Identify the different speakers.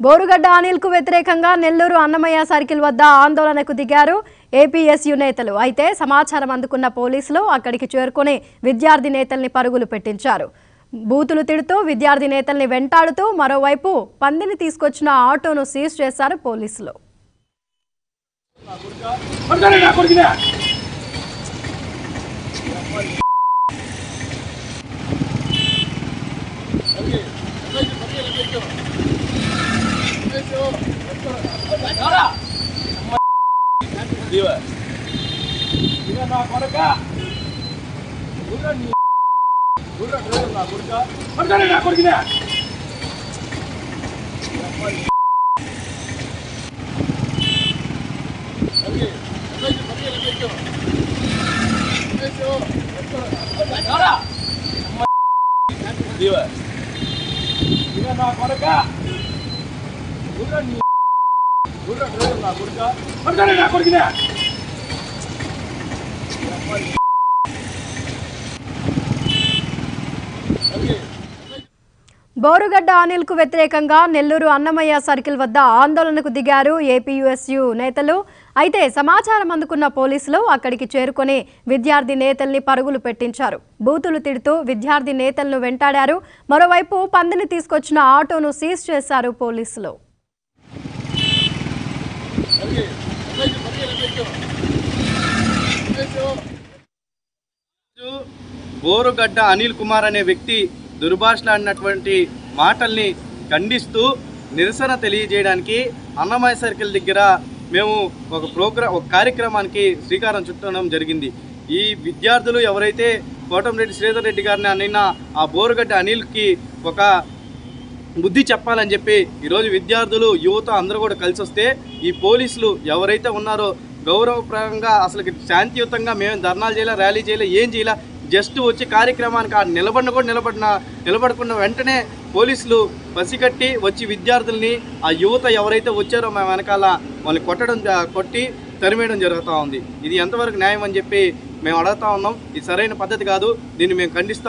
Speaker 1: బోరుగడ్డ అనిల్కు వ్యతిరేకంగా నెల్లూరు అన్నమయ్య సర్కిల్ వద్ద ఆందోళనకు దిగారు ఏపీఎస్యు నేతలు. అయితే సమాచారం అందుకున్న పోలీసులు అక్కడికి చేరుకుని విద్యార్థి నేతల్ని పరుగులు పెట్టించారు. బూతులు తిడుతూ విద్యార్థి నేతల్ని వెంటాడుతూ మరోవైపు పందిని తీసుకొచ్చిన ఆటోను సీజ్ చేశారు పోలీసులు.
Speaker 2: పట్టుకోండి Diva. Diva, no, corre acá.
Speaker 1: Borugadda అనిల్కు వ్యతిరేకంగా నెల్లూరు అన్నమయ్య సర్కిల్ వద్ద ఆందోళనకు దిగారు ఏపీయుఎస్యు నేతలు. అయితే సమాచారం అందుకున్న పోలీసులు అక్కడికి చేరుకొని విద్యార్థి నేతల్ని పరుగులు పెట్టించారు. బూతులు తిడుతూ విద్యార్థి నేతలను వెంటాడారు. మరోవైపు పందిని తీసుకొచ్చిన ఆటోను సీజ్ చేశారు పోలీసులు.
Speaker 3: రోజు బోరుగడ్డ అనిల్ కుమార్ అనే వ్యక్తి దుర్భాషలాడినటువంటి మాటల్ని ఖండిస్తూ నిరసన తెలియజేయడానికి అన్నమయ సర్కిల్ దగ్గర మేము ఒక ప్రోగ్రాం ఒక కార్యక్రమానికి శ్రీకారం చుట్టడం జరిగింది. ఈ విద్యార్థులు ఎవరైతే కోటంరెడ్డి శ్రీధర్ రెడ్డి గారిని అన్న ఆ బోరుగడ్డ అనిల్కి ఒక బుద్ధి చెప్పాలని చెప్పి ఈరోజు విద్యార్థులు యువత అందరూ కూడా కలిసి వస్తే ఈ పోలీసులు ఎవరైతే ఉన్నారో గౌరవప్రదంగా అసలు శాంతియుతంగా మేము ధర్నాలు చేయాలి ర్యాలీ చేయలే ఏం చేయలే జస్ట్ వచ్చి కార్యక్రమానికి ఆ నిలబడిన కూడా నిలబడిన నిలబడకుండా వెంటనే పోలీసులు పసిగట్టి వచ్చి విద్యార్థుల్ని ఆ యువత ఎవరైతే వచ్చారో మా వెనకాల వాళ్ళని కొట్టడం కొట్టి తరిమేయడం జరుగుతూ ఉంది. ఇది ఎంతవరకు న్యాయం అని చెప్పి మేము అడుగుతా ఉన్నాం. ఇది సరైన పద్ధతి కాదు. దీన్ని మేము ఖండిస్తాం